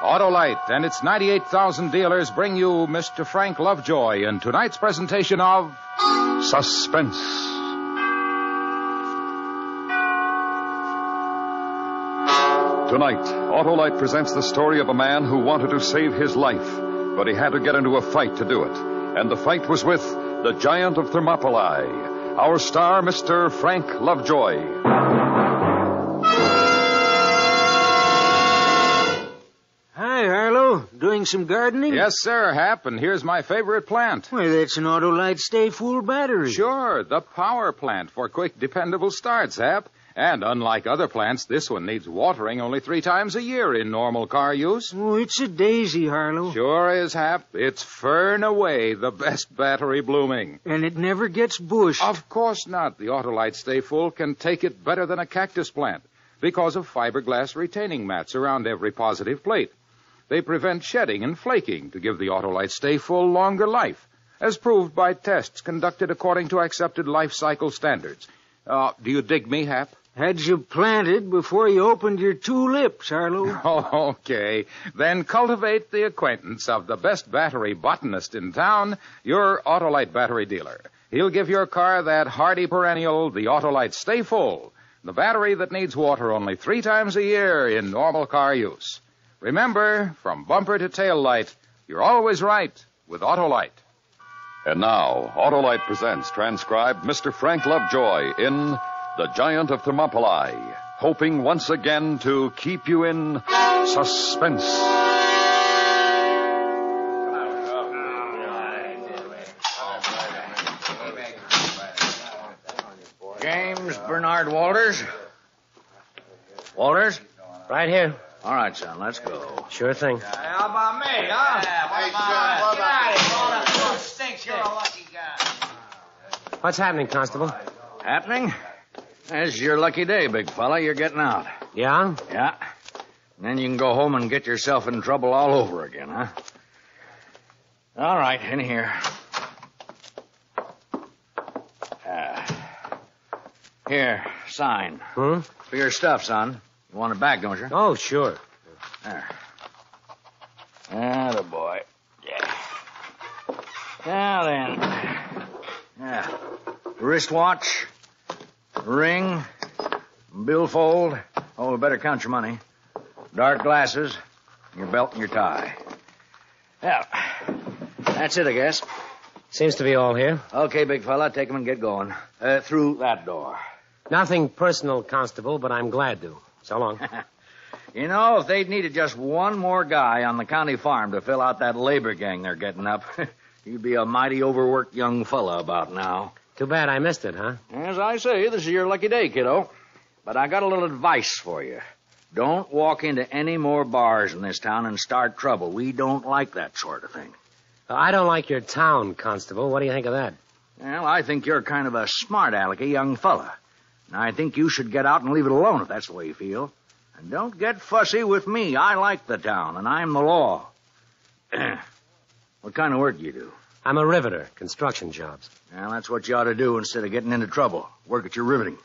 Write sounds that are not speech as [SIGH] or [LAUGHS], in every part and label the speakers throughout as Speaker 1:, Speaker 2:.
Speaker 1: Autolite and its 98,000 dealers bring you Mr. Frank Lovejoy in tonight's presentation of
Speaker 2: Suspense. Tonight, Autolite presents the story of a man who wanted to save his life, but he had to get into a fight to do it. And the fight was with the giant of Thermopylae, our star, Mr. Frank Lovejoy.
Speaker 3: Doing some gardening?
Speaker 1: Yes, sir, Hap, and here's my favorite plant.
Speaker 3: Well, that's an Autolite Stay Full battery.
Speaker 1: Sure, the power plant for quick, dependable starts, Hap. And unlike other plants, this one needs watering only three times a year in normal car use.
Speaker 3: Oh, it's a daisy, Harlow.
Speaker 1: Sure is, Hap. It's fern away the best battery blooming.
Speaker 3: And it never gets bushed.
Speaker 1: Of course not. The Autolite Stay Full can take it better than a cactus plant because of fiberglass retaining mats around every positive plate. They prevent shedding and flaking to give the Autolite Stay Full longer life, as proved by tests conducted according to accepted life cycle standards. Uh, do you dig me, Hap?
Speaker 3: Had you planted before you opened your two lips, Harlow.
Speaker 1: Oh, [LAUGHS] okay. Then cultivate the acquaintance of the best battery botanist in town, your Autolite battery dealer. He'll give your car that hardy perennial, the Autolite Stay Full, the battery that needs water only three times a year in normal car use. Remember, from bumper to tail light, you're always right with Autolite.
Speaker 2: And now, Autolite presents transcribed Mr. Frank Lovejoy in The Giant of Thermopylae, hoping once again to keep you in suspense.
Speaker 4: James Bernard Walters. Walters?
Speaker 5: Right here.
Speaker 4: All right, son, let's go.
Speaker 5: Sure thing.
Speaker 6: How about me, huh? Hey, son, Get out of here, Walter. Stinks. You're a lucky guy.
Speaker 5: What's happening, Constable?
Speaker 4: Happening? It's your lucky day, big fella. You're getting out.
Speaker 5: Yeah?
Speaker 4: Yeah. And then you can go home and get yourself in trouble all over again, huh? All right, in here. Uh, here, sign.
Speaker 5: Hmm?
Speaker 4: For your stuff, son. You want it back, don't you?
Speaker 5: Oh, sure.
Speaker 4: There. the boy. Yeah. Now then. Yeah. Wristwatch, ring, billfold. Oh, better count your money. Dark glasses, your belt and your tie. Yeah. That's it, I guess.
Speaker 5: Seems to be all here.
Speaker 4: Okay, big fella, take 'em and get going. Uh, through that door.
Speaker 5: Nothing personal, Constable, but I'm glad to. So long. [LAUGHS]
Speaker 4: You know, if they'd needed just one more guy on the county farm to fill out that labor gang they're getting up, [LAUGHS] you'd be a mighty overworked young fella about now.
Speaker 5: Too bad I missed it, huh?
Speaker 4: As I say, this is your lucky day, kiddo. But I got a little advice for you. Don't walk into any more bars in this town and start trouble. We don't like that sort of thing.
Speaker 5: I don't like your town, Constable. What do you think of that?
Speaker 4: Well, I think you're kind of a smart alecky young fella. I think you should get out and leave it alone if that's the way you feel. And don't get fussy with me. I like the town, and I'm the law. [CLEARS THROAT] what kind of work do you do?
Speaker 5: I'm a riveter, construction jobs.
Speaker 4: Well, that's what you ought to do instead of getting into trouble. Work at your riveting.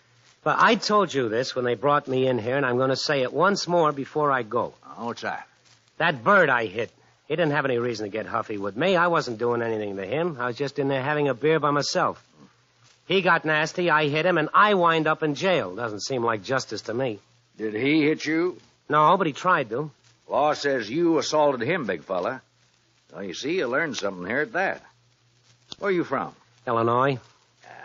Speaker 5: But I told you this when they brought me in here, and I'm going to say it once more before I go.
Speaker 4: Oh, what's that?
Speaker 5: That bird I hit, he didn't have any reason to get huffy with me. I wasn't doing anything to him. I was just in there having a beer by myself. He got nasty, I hit him, and I wind up in jail. Doesn't seem like justice to me.
Speaker 4: Did he hit you?
Speaker 5: No, but he tried to.
Speaker 4: Law says you assaulted him, big fella. Well, you see, you learned something here at that. Where are you from?
Speaker 5: Illinois.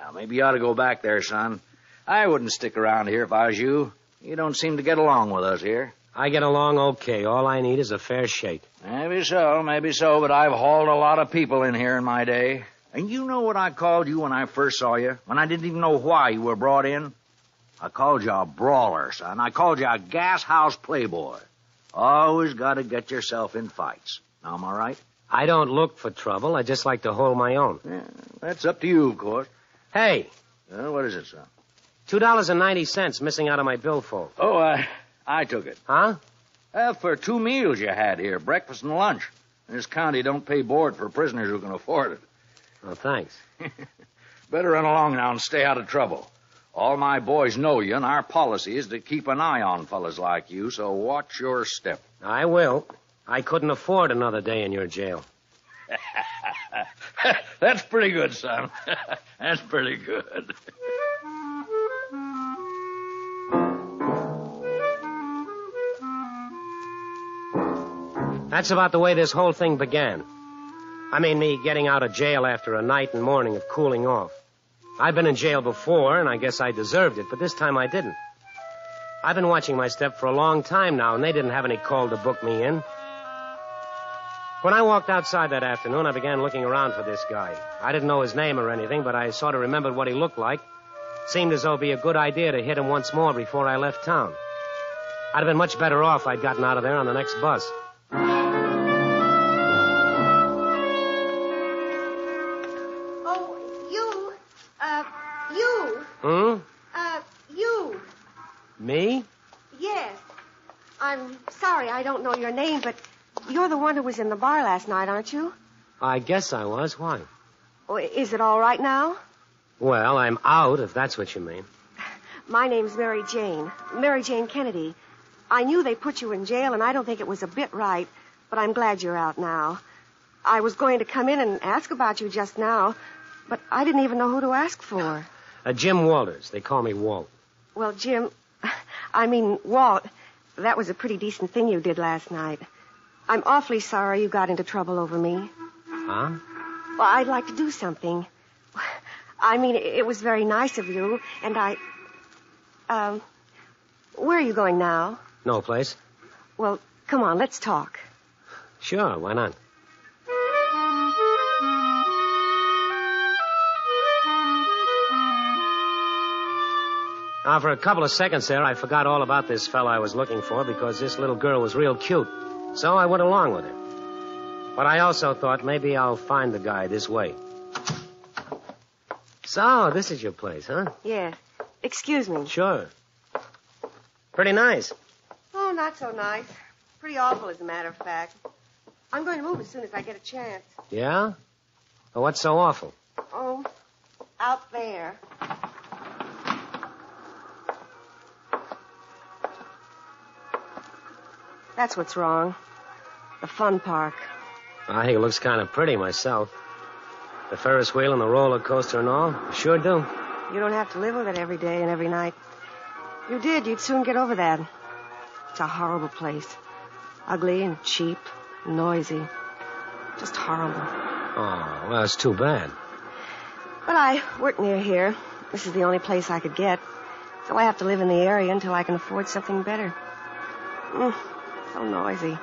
Speaker 4: Well, maybe you ought to go back there, son. I wouldn't stick around here if I was you. You don't seem to get along with us here.
Speaker 5: I get along okay. All I need is a fair shake.
Speaker 4: Maybe so, maybe so, but I've hauled a lot of people in here in my day. And you know what I called you when I first saw you? When I didn't even know why you were brought in? I called you a brawler, son. I called you a gas house playboy. Always gotta get yourself in fights. Now, am I right?
Speaker 5: I don't look for trouble. I just like to hold my own.
Speaker 4: Yeah, that's up to you, of course.
Speaker 5: Hey,
Speaker 4: Uh, what is it, son?
Speaker 5: two dollars and ninety cents missing out of my billfold.
Speaker 4: Oh, I, I took it.
Speaker 5: Huh?
Speaker 4: Uh, for two meals you had here, breakfast and lunch. This county don't pay board for prisoners who can afford it.
Speaker 5: Oh, thanks. [LAUGHS]
Speaker 4: Better run along now and stay out of trouble. All my boys know you, and our policy is to keep an eye on fellas like you, so watch your step.
Speaker 5: I will. I couldn't afford another day in your jail. [LAUGHS]
Speaker 4: That's pretty good, son. [LAUGHS] That's pretty good.
Speaker 5: That's about the way this whole thing began. I mean, me getting out of jail after a night and morning of cooling off. I've been in jail before, and I guess I deserved it, but this time I didn't. I've been watching my step for a long time now, and they didn't have any call to book me in. When I walked outside that afternoon, I began looking around for this guy. I didn't know his name or anything, but I sort of remembered what he looked like. Seemed as though it'd be a good idea to hit him once more before I left town. I'd have been much better off if I'd gotten out of there on the next bus. Me?
Speaker 7: Yes. I'm sorry I don't know your name, but you're the one who was in the bar last night, aren't you?
Speaker 5: I guess I was. Why?
Speaker 7: Oh, is it all right now?
Speaker 5: Well, I'm out, if that's what you mean. [LAUGHS]
Speaker 7: My name's Mary Jane. Mary Jane Kennedy. I knew they put you in jail, and I don't think it was a bit right, but I'm glad you're out now. I was going to come in and ask about you just now, but I didn't even know who to ask for.
Speaker 5: Uh, Jim Walters. They call me Walt.
Speaker 7: Well, Jim, I mean, Walt, that was a pretty decent thing you did last night. I'm awfully sorry you got into trouble over me.
Speaker 5: Huh?
Speaker 7: Well, I'd like to do something. I mean, it was very nice of you, and I. Um, where are you going now?
Speaker 5: No place.
Speaker 7: Well, come on, let's talk.
Speaker 5: Sure, why not? Now, for a couple of seconds there, I forgot all about this fellow I was looking for because this little girl was real cute. So I went along with her. But I also thought maybe I'll find the guy this way. So, this is your place, huh?
Speaker 7: Yeah. Excuse me.
Speaker 5: Sure. Pretty nice.
Speaker 7: Oh, not so nice. Pretty awful, as a matter of fact. I'm going to move as soon as I get a chance.
Speaker 5: Yeah? Well, what's so awful?
Speaker 7: Oh, out there. That's what's wrong. The fun park.
Speaker 5: I think it looks kind of pretty myself. The Ferris wheel and the roller coaster and all. Sure do.
Speaker 7: You don't have to live with it every day and every night. You did, you'd soon get over that. It's a horrible place. Ugly and cheap, and noisy. Just horrible.
Speaker 5: Oh, well, it's too bad.
Speaker 7: But I work near here. This is the only place I could get. So I have to live in the area until I can afford something better. Mm, so noisy.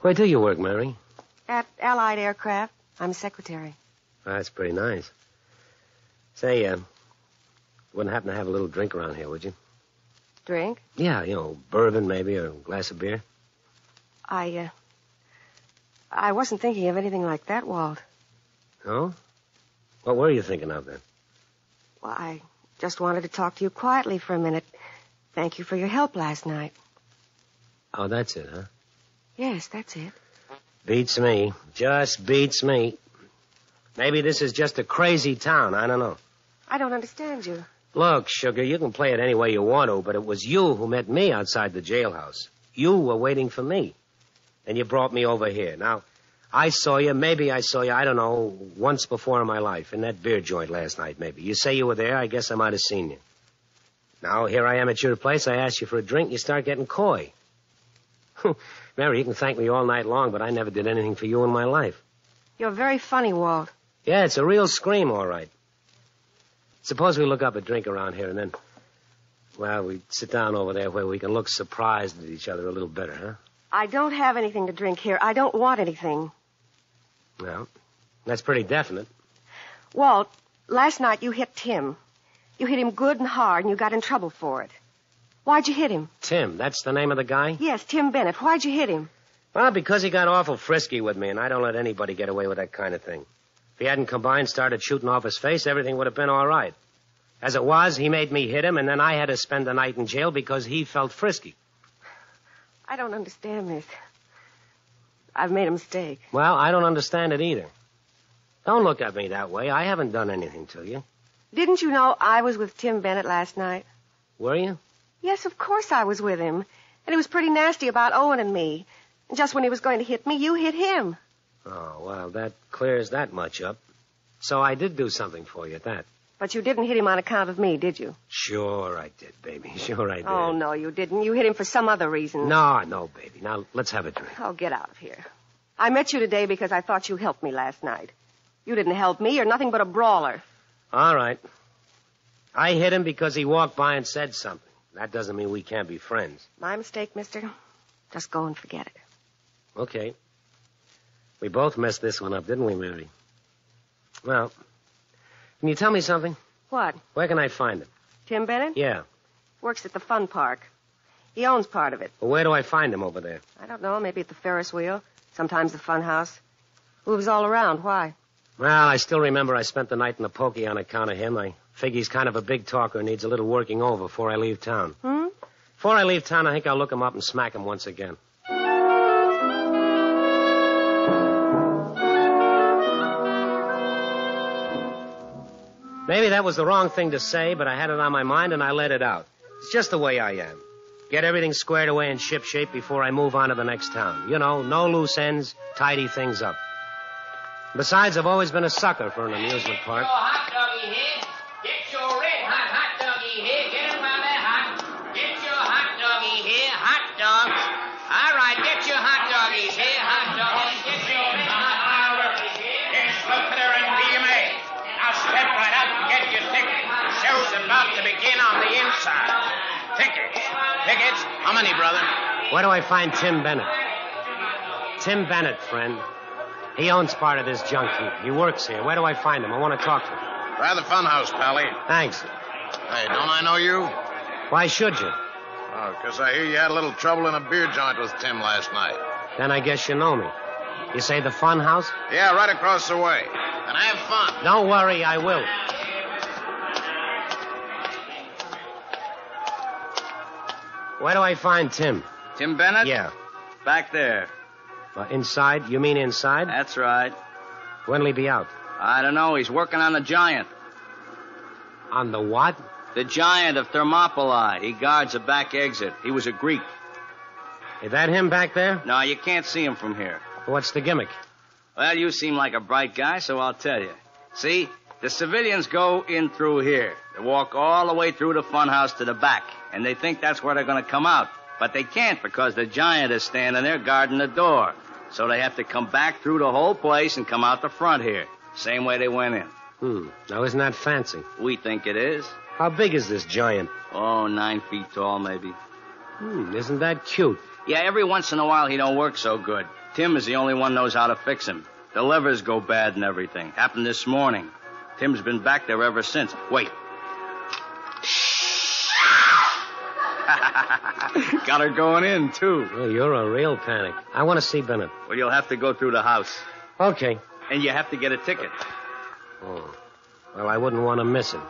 Speaker 5: Where do you work, Mary?
Speaker 7: At Allied Aircraft, I'm secretary.
Speaker 5: That's pretty nice. Say, uh, wouldn't happen to have a little drink around here, would you?
Speaker 7: Drink?
Speaker 5: Yeah, you know, bourbon maybe, or a glass of beer.
Speaker 7: I, uh, I wasn't thinking of anything like that, Walt.
Speaker 5: No? What were you thinking of then?
Speaker 7: Well, I just wanted to talk to you quietly for a minute. Thank you for your help last night.
Speaker 5: Oh, that's it, huh?
Speaker 7: Yes, that's it.
Speaker 5: Beats me. Just beats me. Maybe this is just a crazy town. I don't know.
Speaker 7: I don't understand you.
Speaker 5: Look, Sugar, you can play it any way you want to, but it was you who met me outside the jailhouse. You were waiting for me. And you brought me over here. Now, I saw you, maybe I saw you, I don't know, once before in my life, in that beer joint last night, maybe. You say you were there, I guess I might have seen you. Now, here I am at your place, I ask you for a drink, you start getting coy. Mary, you can thank me all night long, but I never did anything for you in my life.
Speaker 7: You're very funny, Walt.
Speaker 5: Yeah, it's a real scream, all right. Suppose we look up a drink around here and then, well, we sit down over there where we can look surprised at each other a little better, huh?
Speaker 7: I don't have anything to drink here. I don't want anything.
Speaker 5: Well, that's pretty definite.
Speaker 7: Walt, last night you hit Tim. You hit him good and hard, and you got in trouble for it. Why'd you hit him?
Speaker 5: Tim, that's the name of the guy?
Speaker 7: Yes, Tim Bennett. Why'd you hit him?
Speaker 5: Well, because he got awful frisky with me, and I don't let anybody get away with that kind of thing. If he hadn't combined started shooting off his face, everything would have been all right. As it was, he made me hit him, and then I had to spend the night in jail because he felt frisky.
Speaker 7: I don't understand this. I've made a mistake.
Speaker 5: Well, I don't understand it either. Don't look at me that way. I haven't done anything to you.
Speaker 7: Didn't you know I was with Tim Bennett last night?
Speaker 5: Were you?
Speaker 7: Yes, of course I was with him. And he was pretty nasty about Owen and me. And just when he was going to hit me, you hit him.
Speaker 5: Oh, well, that clears that much up. So I did do something for you at that.
Speaker 7: But you didn't hit him on account of me, did you?
Speaker 5: Sure I did, baby. [LAUGHS] Sure I did.
Speaker 7: Oh, no, you didn't. You hit him for some other reason.
Speaker 5: No, no, baby. Now, let's have a drink.
Speaker 7: Oh, get out of here. I met you today because I thought you helped me last night. You didn't help me. You're nothing but a brawler.
Speaker 5: All right. I hit him because he walked by and said something. That doesn't mean we can't be friends.
Speaker 7: My mistake, mister. Just go and forget it.
Speaker 5: Okay. We both messed this one up, didn't we, Mary? Well, can you tell me something?
Speaker 7: What?
Speaker 5: Where can I find him?
Speaker 7: Tim Bennett?
Speaker 5: Yeah.
Speaker 7: Works at the fun park. He owns part of it.
Speaker 5: Well, where do I find him over there?
Speaker 7: I don't know. Maybe at the Ferris wheel. Sometimes the fun house. Moves all around. Why?
Speaker 5: Well, I still remember I spent the night in the pokey on account of him. I figure he's kind of a big talker and needs a little working over before I leave town.
Speaker 7: Hmm?
Speaker 5: Before I leave town, I think I'll look him up and smack him once again. Maybe that was the wrong thing to say, but I had it on my mind and I let it out. It's just the way I am. Get everything squared away and shipshape before I move on to the next town. You know, no loose ends, tidy things up. Besides, I've always been a sucker for an amusement park.
Speaker 6: Your hot doggy here. Get your red hot hot doggy here. Get him while they're hot. Get your hot doggy here. Hot dogs. All right, get your hot doggies here. Hot doggies. Get your red hot hot doggies here.
Speaker 8: Yes, look at her in DMA. Now step right up and get your ticket. Show's about to begin on the inside. Tickets. Tickets. How many, brother?
Speaker 5: Where do I find Tim Bennett? Tim Bennett, friend. He owns part of this junk heap. He works here. Where do I find him? I want to talk to him.
Speaker 8: Rather fun house, Pally.
Speaker 5: Thanks.
Speaker 8: Hey, don't I know you?
Speaker 5: Why should you?
Speaker 8: Oh, 'cause I hear you had a little trouble in a beer joint with Tim last night.
Speaker 5: Then I guess you know me. You say the fun house?
Speaker 8: Yeah, right across the way. And have fun.
Speaker 5: Don't worry, I will. Where do I find Tim?
Speaker 9: Tim Bennett?
Speaker 5: Yeah.
Speaker 9: Back there.
Speaker 5: Uh, inside? You mean inside?
Speaker 9: That's right.
Speaker 5: When'll he be out?
Speaker 9: I don't know. He's working on the giant.
Speaker 5: On the what?
Speaker 9: The giant of Thermopylae. He guards the back exit. He was a Greek.
Speaker 5: Is that him back there?
Speaker 9: No, you can't see him from here.
Speaker 5: What's the gimmick?
Speaker 9: Well, you seem like a bright guy, so I'll tell you. See, the civilians go in through here. They walk all the way through the funhouse to the back, and they think that's where they're going to come out. But they can't because the giant is standing there guarding the door. So they have to come back through the whole place and come out the front here. Same way they went in.
Speaker 5: Hmm. Now, isn't that fancy?
Speaker 9: We think it is.
Speaker 5: How big is this giant?
Speaker 9: Oh, nine feet tall, maybe.
Speaker 5: Hmm. Isn't that cute?
Speaker 9: Yeah, every once in a while he don't work so good. Tim is the only one knows how to fix him. The levers go bad and everything. Happened this morning. Tim's been back there ever since. Wait. [LAUGHS] [LAUGHS] [LAUGHS] Got her going in, too.
Speaker 5: Well, you're a real panic. I want to see Bennett.
Speaker 9: Well, you'll have to go through the house.
Speaker 5: Okay.
Speaker 9: And you have to get a ticket.
Speaker 5: Oh. Well, I wouldn't want to miss him.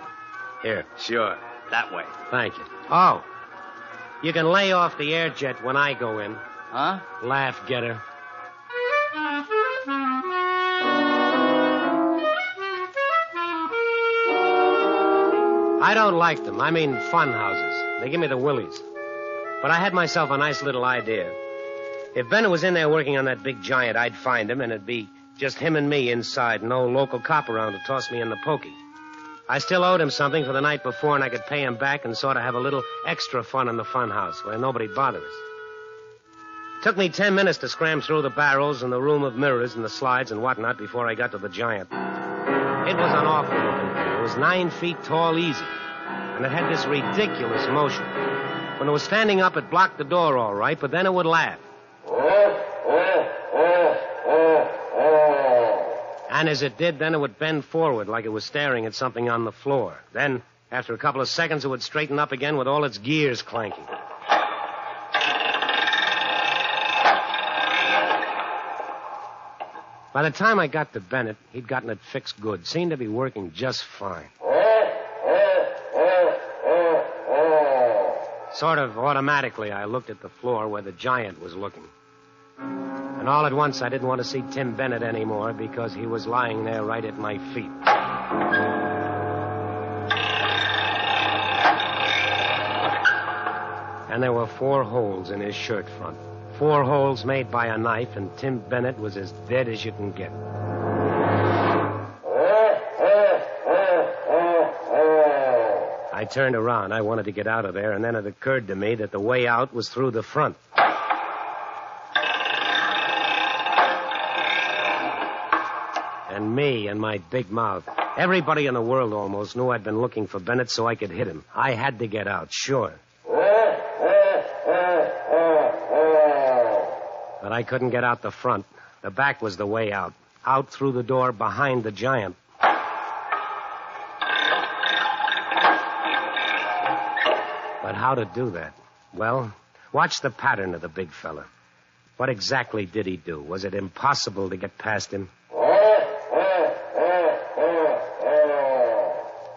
Speaker 5: Here.
Speaker 9: Sure. That way.
Speaker 5: Thank you. Oh. You can lay off the air jet when I go in.
Speaker 9: Huh?
Speaker 5: Laugh, getter. I don't like them. I mean, fun houses. They give me the willies. But I had myself a nice little idea. If Bennett was in there working on that big giant, I'd find him, and it'd be just him and me inside, no local cop around to toss me in the pokey. I still owed him something for the night before, and I could pay him back and sort of have a little extra fun in the fun house where nobody bothers us. Took me ten minutes to scram through the barrels and the room of mirrors and the slides and whatnot before I got to the giant. It was an awful looking thing. It was nine feet tall easy. And it had this ridiculous motion. When it was standing up, it blocked the door all right, but then it would laugh. And as it did, then it would bend forward like it was staring at something on the floor. Then, after a couple of seconds, it would straighten up again with all its gears clanking. By the time I got to Bennett, he'd gotten it fixed good. Seemed to be working just fine. Sort of automatically, I looked at the floor where the giant was looking. And all at once, I didn't want to see Tim Bennett anymore because he was lying there right at my feet. And there were four holes in his shirt front. Four holes made by a knife, and Tim Bennett was as dead as you can get. Turned around. I wanted to get out of there, and then it occurred to me that the way out was through the front. And me and my big mouth. Everybody in the world almost knew I'd been looking for Bennett so I could hit him. I had to get out, sure. But I couldn't get out the front. The back was the way out. Out through the door behind the giant. But how to do that? Well, watch the pattern of the big fella. What exactly did he do? Was it impossible to get past him?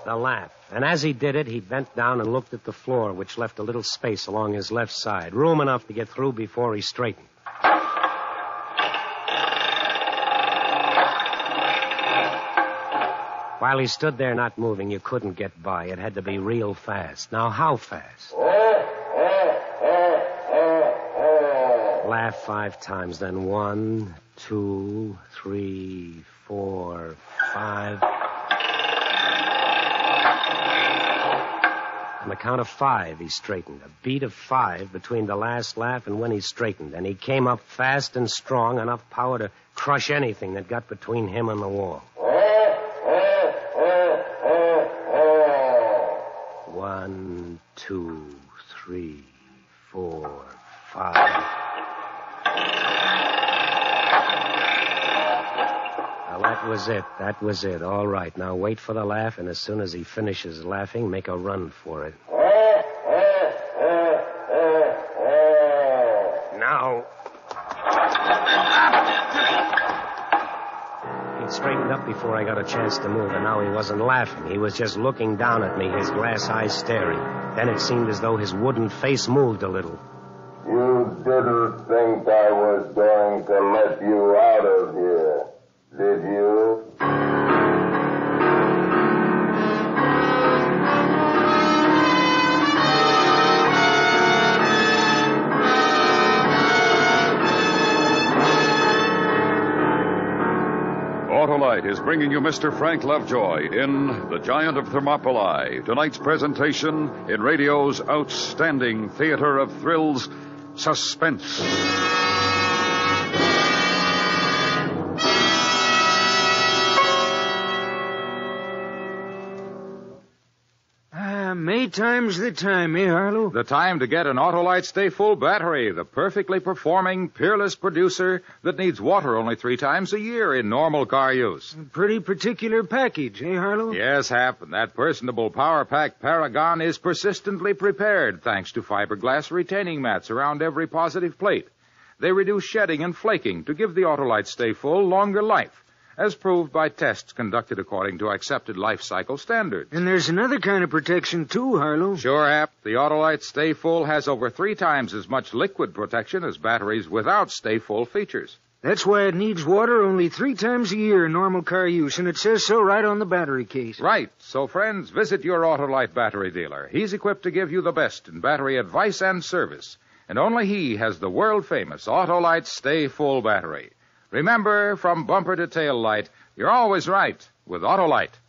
Speaker 5: The laugh. And as he did it, he bent down and looked at the floor, which left a little space along his left side, room enough to get through before he straightened. While he stood there not moving, you couldn't get by. It had to be real fast. Now, how fast? Laugh five times, then one, two, three, four, five. On the count of five, he straightened. A beat of five between the last laugh and when he straightened. And he came up fast and strong, enough power to crush anything that got between him and the wall. One, two, three, four, five. Well, that was it. That was it. All right. Now wait for the laugh, and as soon as he finishes laughing, make a run for it. [LAUGHS] Now. Straightened up before I got a chance to move, and now he wasn't laughing. He was just looking down at me, his glass eyes staring. Then it seemed as though his wooden face moved a little.
Speaker 2: Bringing you Mr. Frank Lovejoy in The Giant of Thermopylae. Tonight's presentation in radio's outstanding theater of thrills, Suspense.
Speaker 3: Maytime's the time, eh, Harlow?
Speaker 1: The time to get an Autolite Stay Full battery, the perfectly performing, peerless producer that needs water only three times a year in normal car use.
Speaker 3: Pretty particular package, eh, Harlow?
Speaker 1: Yes, Hap, and that personable Power Pack Paragon is persistently prepared thanks to fiberglass retaining mats around every positive plate. They reduce shedding and flaking to give the Autolite Stay Full longer life, as proved by tests conducted according to accepted life cycle standards.
Speaker 3: And there's another kind of protection, too, Harlow.
Speaker 1: Sure, Hap. The Autolite Stay Full has over three times as much liquid protection as batteries without Stay Full features.
Speaker 3: That's why it needs water only three times a year in normal car use, and it says so right on the battery case.
Speaker 1: Right. So, friends, visit your Autolite battery dealer. He's equipped to give you the best in battery advice and service. And only he has the world famous Autolite Stay Full battery. Remember, from bumper to tail light, you're always right with Autolite.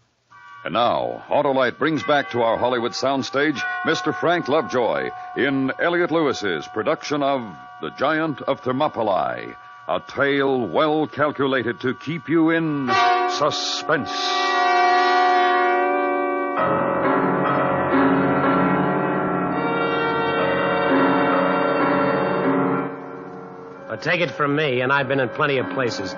Speaker 2: And now, Autolite brings back to our Hollywood soundstage Mr. Frank Lovejoy in Elliott Lewis's production of The Giant of Thermopylae, a tale well calculated to keep you in suspense.
Speaker 5: Take it from me, and I've been in plenty of places.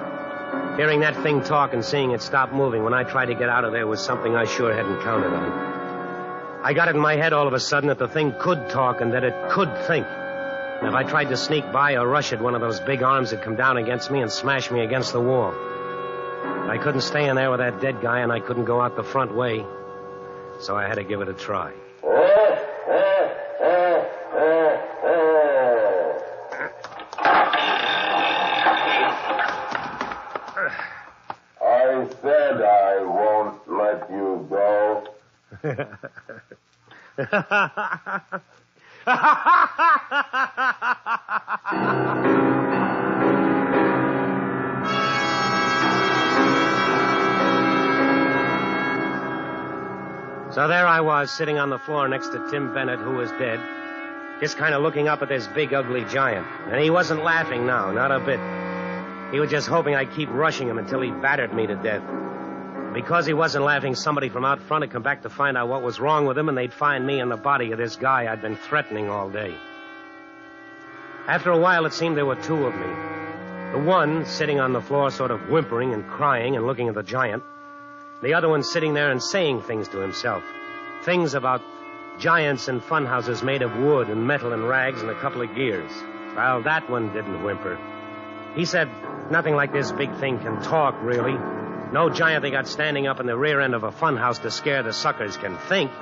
Speaker 5: Hearing that thing talk and seeing it stop moving when I tried to get out of there was something I sure hadn't counted on. I got it in my head all of a sudden that the thing could talk and that it could think. And if I tried to sneak by or rush it, one of those big arms would come down against me and smash me against the wall. I couldn't stay in there with that dead guy, and I couldn't go out the front way. So I had to give it a try. So there I was, sitting on the floor next to Tim Bennett, who was dead, just kind of looking up at this big, ugly giant. And he wasn't laughing now, not a bit. He was just hoping I'd keep rushing him until he battered me to death. Because he wasn't laughing, somebody from out front had come back to find out what was wrong with him, and they'd find me in the body of this guy I'd been threatening all day. After a while, it seemed there were two of me. The one sitting on the floor, sort of whimpering and crying and looking at the giant. The other one sitting there and saying things to himself. Things about giants and fun houses made of wood and metal and rags and a couple of gears. Well, that one didn't whimper. He said, nothing like this big thing can talk, really. No giant they got standing up in the rear end of a fun house to scare the suckers can think.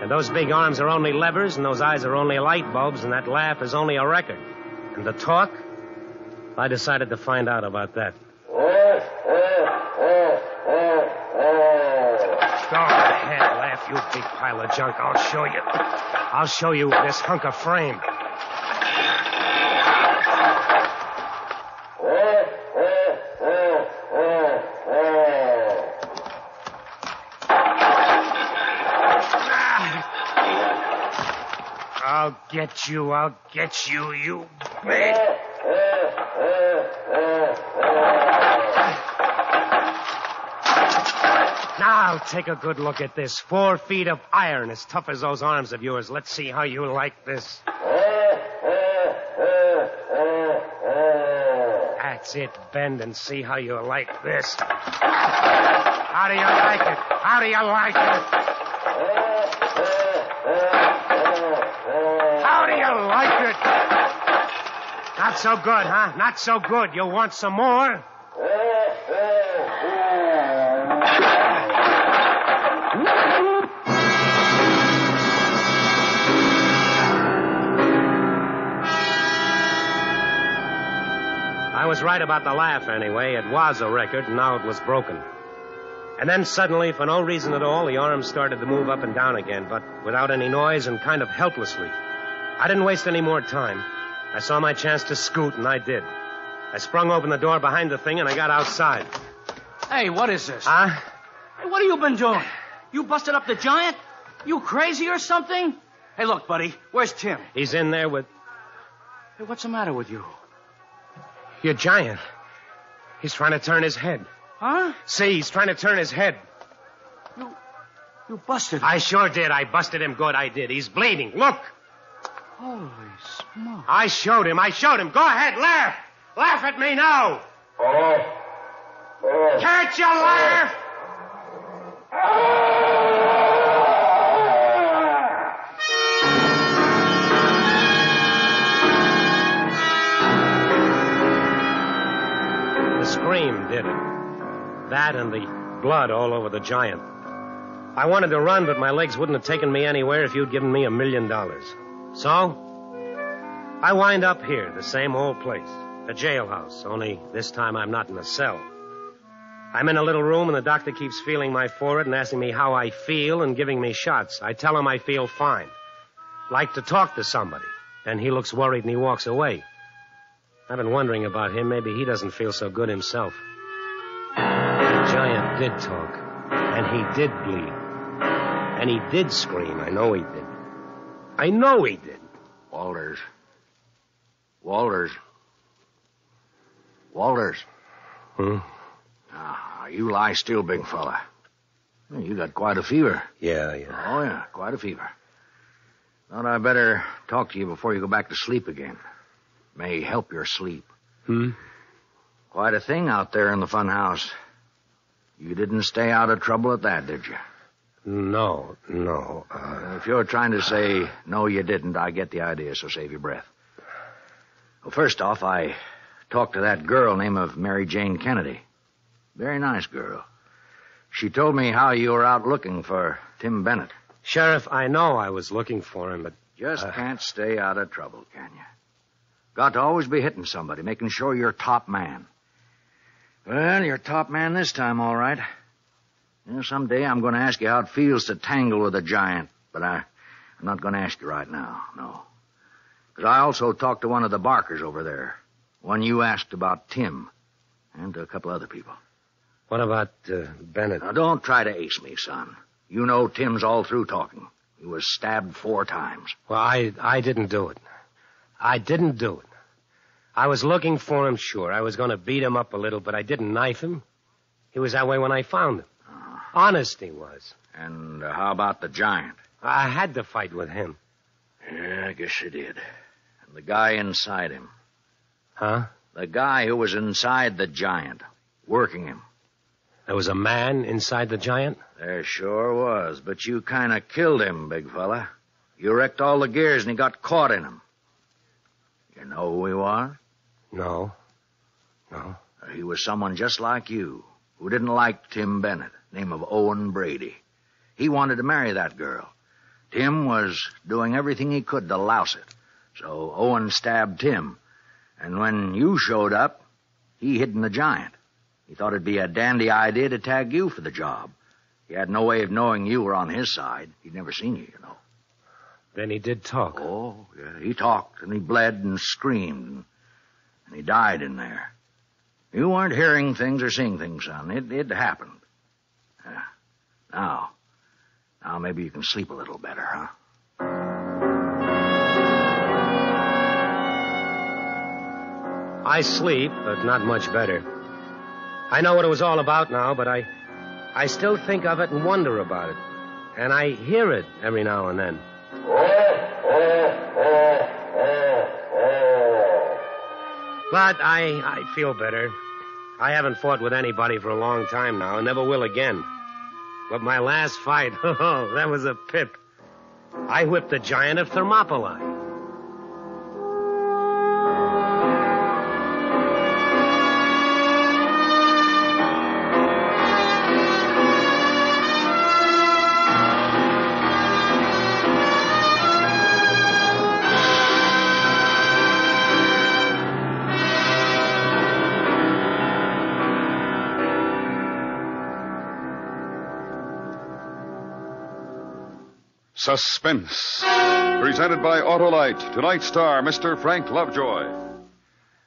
Speaker 5: And those big arms are only levers, and those eyes are only light bulbs, and that laugh is only a record. And the talk? I decided to find out about that. Go ahead, laugh, you big pile of junk. I'll show you. I'll show you this hunk of frame. Get you. I'll get you, you big. Now, take a good look at this. Four feet of iron, as tough as those arms of yours. Let's see how you like this. That's it. Bend and see how you like this. How do you like it? How do you like it? Not so good, huh? Not so good. You want some more? I was right about the laugh anyway. It was a record, and now it was broken. And then suddenly, for no reason at all, the arms started to move up and down again, but without any noise and kind of helplessly. I didn't waste any more time. I saw my chance to scoot, and I did. I sprung open the door behind the thing, and I got outside.
Speaker 10: Hey, what is this?
Speaker 5: Huh?
Speaker 10: Hey, what have you been doing? You busted up the giant? You crazy or something? Hey, look, buddy, where's Tim?
Speaker 5: He's in there with
Speaker 10: Hey, what's the matter with you?
Speaker 5: your giant. He's trying to turn his head.
Speaker 10: Huh?
Speaker 5: See, he's trying to turn his head.
Speaker 10: You You busted him.
Speaker 5: I sure did. I busted him good. I did. He's bleeding. Look.
Speaker 10: Holy smoke.
Speaker 5: I showed him. I showed him. Go ahead, laugh. Laugh at me now. Can't you laugh? The scream did it. That and the blood all over the giant. I wanted to run, but my legs wouldn't have taken me anywhere if you'd given me a million dollars. So, I wind up here, the same old place, a jailhouse, only this time I'm not in a cell. I'm in a little room, and the doctor keeps feeling my forehead and asking me how I feel and giving me shots. I tell him I feel fine. Like to talk to somebody. And he looks worried and he walks away. I've been wondering about him. Maybe he doesn't feel so good himself. The giant did talk. And he did bleed. And he did scream. I know he did. I know he did.
Speaker 4: Walters. Walters. Walters.
Speaker 5: Hmm?
Speaker 4: Ah, you lie still, big fella. You got quite a fever.
Speaker 5: Yeah, yeah.
Speaker 4: Oh, yeah, quite a fever. Thought I better talk to you before you go back to sleep again. May help your sleep.
Speaker 5: Hmm?
Speaker 4: Quite a thing out there in the fun house. You didn't stay out of trouble at that, did you?
Speaker 5: No, no. Uh,
Speaker 4: If you're trying to say, no, you didn't, I get the idea, so save your breath. Well, first off, I talked to that girl named of Mary Jane Kennedy. Very nice girl. She told me how you were out looking for Tim Bennett.
Speaker 5: Sheriff, I know I was looking for him, but
Speaker 4: Just
Speaker 5: Uh.
Speaker 4: can't stay out of trouble, can you? Got to always be hitting somebody, making sure you're top man. Well, you're top man this time, all right. You know, someday I'm going to ask you how it feels to tangle with a giant, but I, I'm not going to ask you right now, no. Because I also talked to one of the Barkers over there. One you asked about Tim. And to a couple other people.
Speaker 5: What about uh, Bennett?
Speaker 4: Now, don't try to ace me, son. You know Tim's all through talking. He was stabbed four times.
Speaker 5: Well, I, I didn't do it. I didn't do it. I was looking for him, sure. I was going to beat him up a little, but I didn't knife him. He was that way when I found him. Honest, he was.
Speaker 4: And uh, how about the giant?
Speaker 5: I had to fight with him.
Speaker 4: Yeah, I guess you did. And the guy inside him.
Speaker 5: Huh?
Speaker 4: The guy who was inside the giant, working him.
Speaker 5: There was a man inside the giant?
Speaker 4: There sure was, but you kind of killed him, big fella. You wrecked all the gears and he got caught in them. You know who he was?
Speaker 5: No. No.
Speaker 4: He was someone just like you, who didn't like Tim Bennett, name of Owen Brady. He wanted to marry that girl. Tim was doing everything he could to louse it. So Owen stabbed Tim. And when you showed up, he hid in the giant. He thought it'd be a dandy idea to tag you for the job. He had no way of knowing you were on his side. He'd never seen you, you know.
Speaker 5: Then he did talk.
Speaker 4: Oh, yeah. He talked and he bled and screamed. And he died in there. You weren't hearing things or seeing things, son. It, it happened. Yeah. Now, now maybe you can sleep a little better, huh?
Speaker 5: I sleep, but not much better. I know what it was all about now, but I, I still think of it and wonder about it. And I hear it every now and then. But I, I feel better. I haven't fought with anybody for a long time now, and never will again. But my last fight, [LAUGHS] oh, that was a pip. I whipped the giant of Thermopylae.
Speaker 2: Suspense. Presented by Autolite. Tonight's star, Mr. Frank Lovejoy.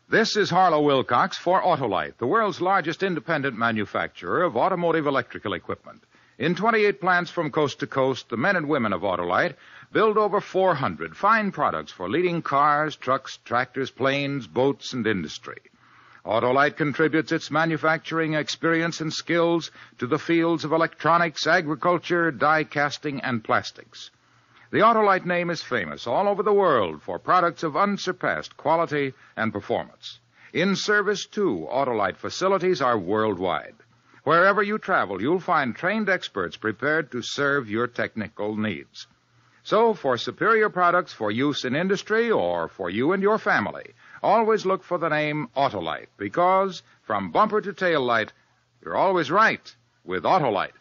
Speaker 1: This is Harlow Wilcox for Autolite, the world's largest independent manufacturer of automotive electrical equipment. In 28 plants from coast to coast, the men and women of Autolite build over 400 fine products for leading cars, trucks, tractors, planes, boats, and industry. Autolite contributes its manufacturing experience and skills to the fields of electronics, agriculture, die casting, and plastics. The Autolite name is famous all over the world for products of unsurpassed quality and performance. In service, too, Autolite facilities are worldwide. Wherever you travel, you'll find trained experts prepared to serve your technical needs. So, for superior products for use in industry or for you and your family, always look for the name Autolite because from bumper to tail light, you're always right with Autolite.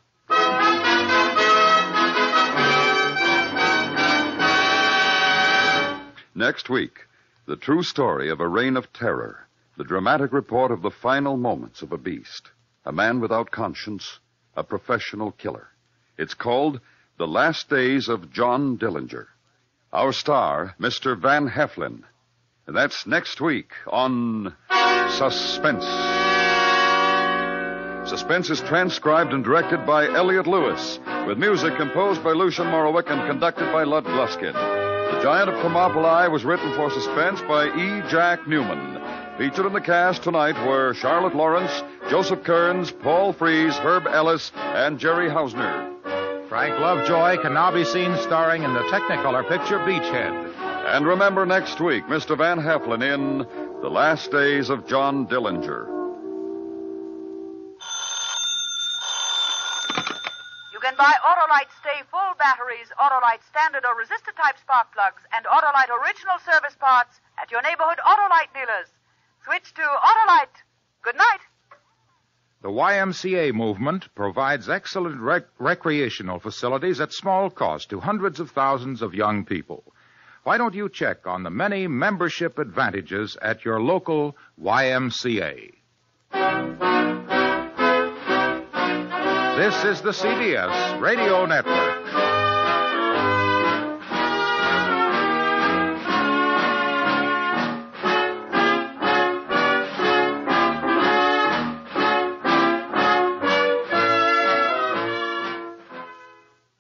Speaker 2: Next week, the true story of a reign of terror, the dramatic report of the final moments of a beast, a man without conscience, a professional killer. It's called The Last Days of John Dillinger. Our star, Mr. Van Heflin. And that's next week on Suspense. Suspense is transcribed and directed by Elliott Lewis, with music composed by Lucien Moraweck and conducted by Lud Gluskin. The Giant of Thermopylae was written for Suspense by E. Jack Neuman. Featured in the cast tonight were Charlotte Lawrence, Joseph Kearns, Paul Frees, Herb Ellis, and Jerry Hausner.
Speaker 1: Frank Lovejoy can now be seen starring in the Technicolor picture Beachhead.
Speaker 2: And remember next week, Mr. Van Heflin in The Last Days of John Dillinger.
Speaker 11: You can buy Autolite Stay Full batteries, Autolite Standard or Resistor type spark plugs, and Autolite Original service parts at your neighborhood Autolite dealers. Switch to Autolite. Good night.
Speaker 1: The YMCA movement provides excellent rec- recreational facilities at small cost to hundreds of thousands of young people. Why don't you check on the many membership advantages at your local YMCA? This is the CBS Radio Network.